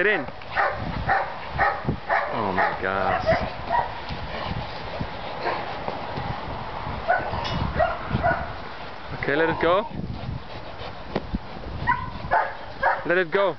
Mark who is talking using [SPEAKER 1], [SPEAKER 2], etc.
[SPEAKER 1] Get in. Oh my gosh. Okay, let it go. Let it go.